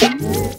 Boom!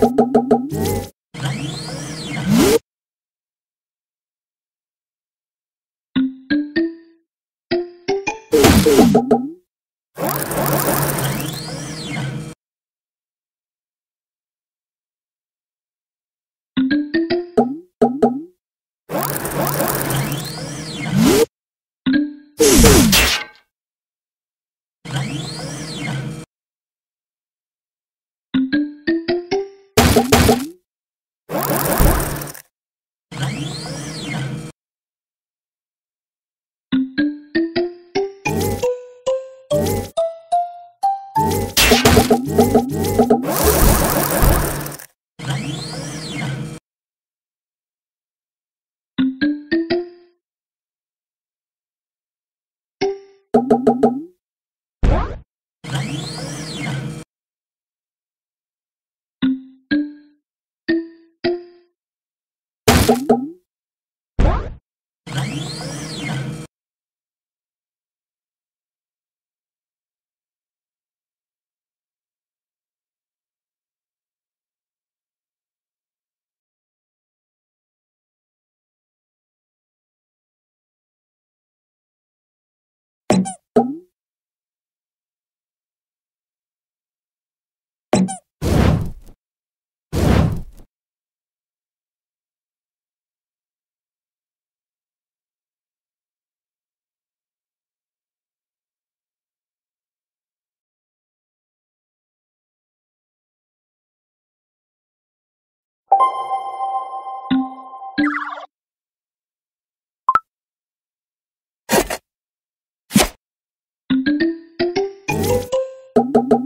Thank you. thank you. You